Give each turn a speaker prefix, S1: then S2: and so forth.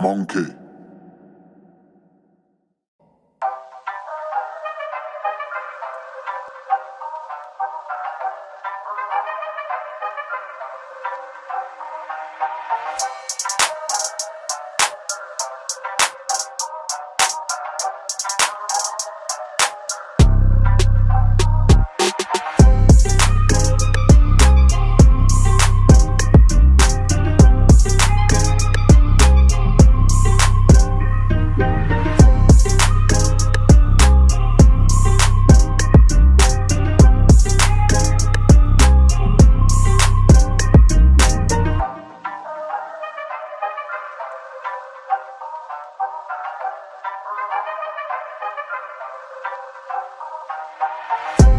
S1: Monkey. Bye.